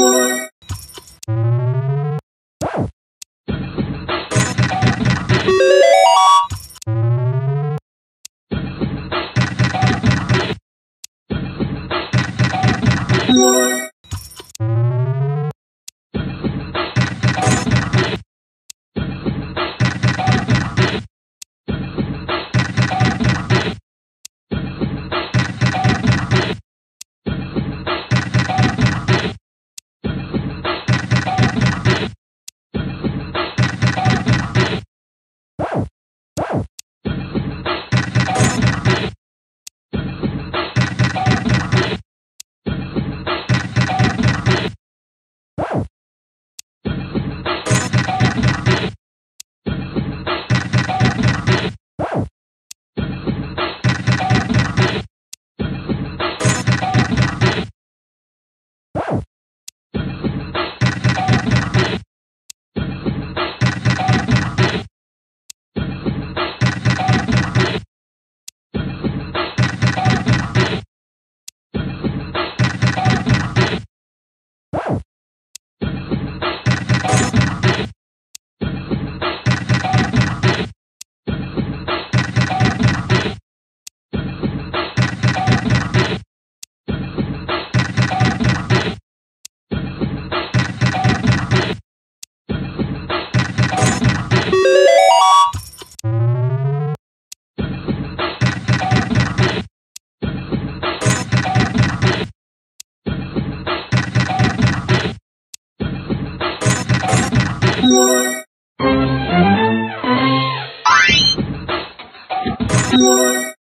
我。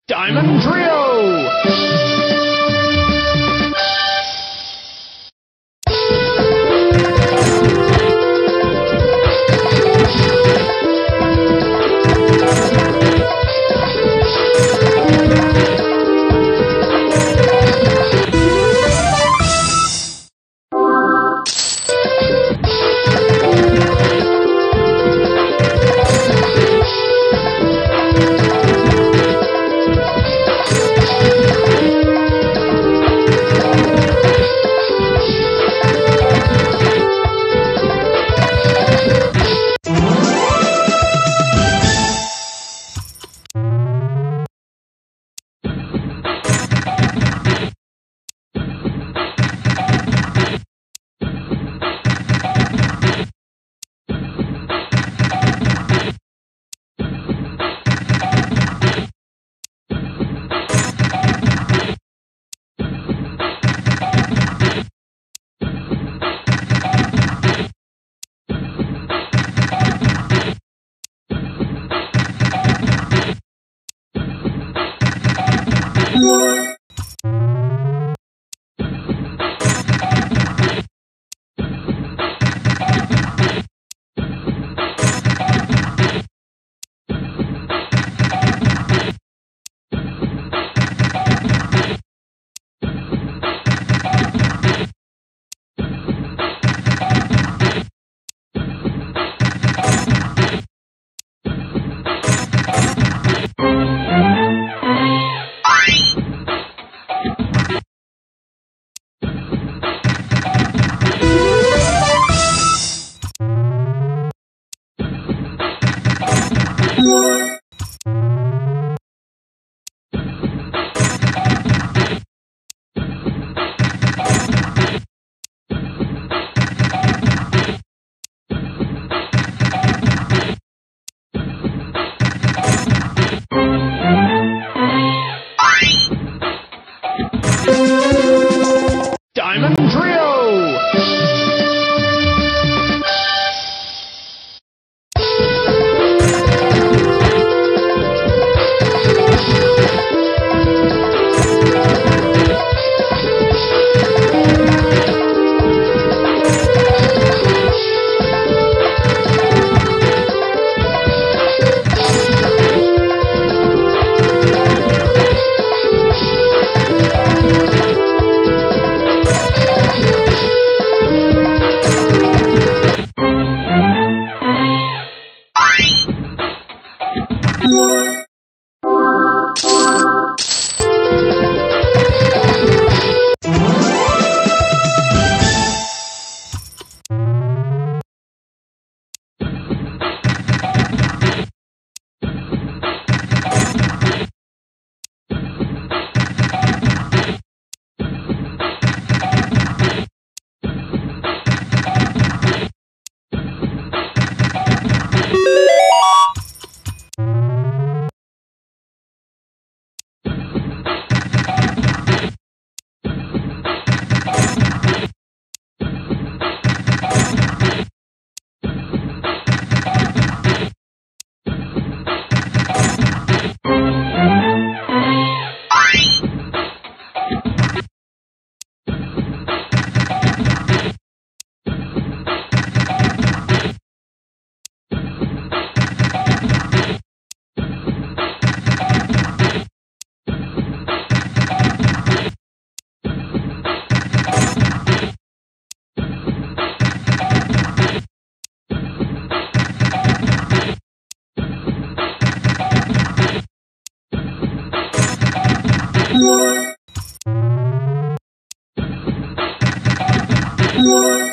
Diamond Trio! What?